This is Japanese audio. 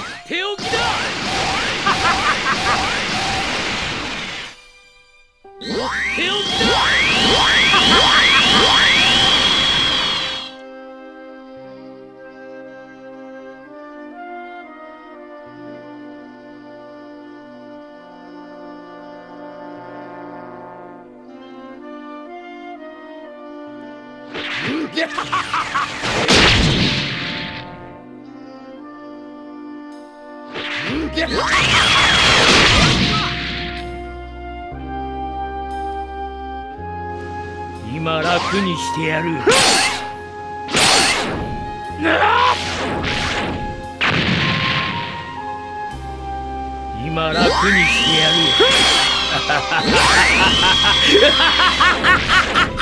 っておだっておだ。今楽にしてやる。今楽にしてやる。